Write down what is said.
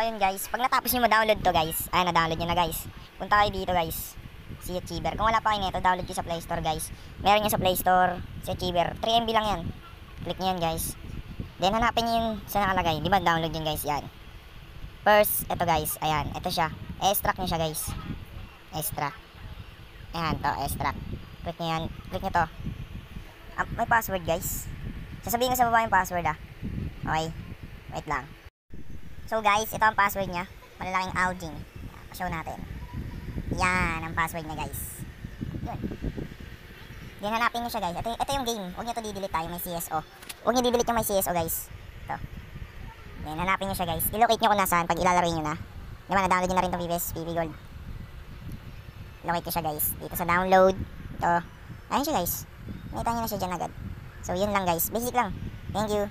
ayun guys, pag natapos nyo ma-download to guys, ay na-download nyo na guys. Punta kayo dito guys, si Achiever. Kung wala pa kayo nito, download nyo sa Play Store guys. Meron nyo sa Play Store, si Achiever. 3MB lang yan. Click nyo yan guys. Then hanapin nyo yung sa nakalagay. Di ba download yun guys, yan. First, ito guys, ayan, ito siya. Extract nyo siya guys. Extract. Ayan to, extract. Click nyo yan, click nyo to. Ah, may password guys. Sasabihin ko sa baba yung password ah. Okay, wait lang. So guys, ito ang password niya. Malalaking Aljing. Show natin. Yan ang password niya guys. Yun. Then hanapin niyo siya guys. Ito, ito yung game. Huwag niyo ito di-delete tayo. May CSO. Huwag niyo di-delete yung may CSO guys. Ito. Then hanapin niyo siya guys. I-locate niyo kung nasaan pag ilalaro niyo na. Di ba na-download niyo na rin itong PBS PB Gold. Locate niyo siya guys. Dito sa download. Ito. Ayun siya guys. Nakita niyo na siya dyan agad. So yun lang guys. Basic lang. Thank you.